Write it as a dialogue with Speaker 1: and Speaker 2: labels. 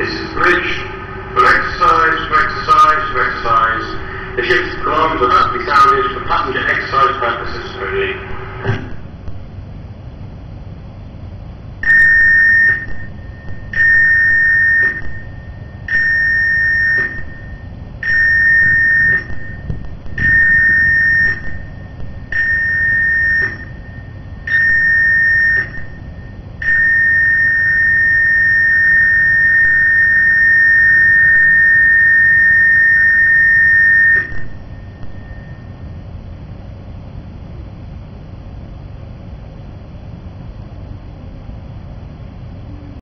Speaker 1: This is bridge for exercise, for exercise, for exercise. The ship's commands are about to be sounded for passenger exercise purposes only.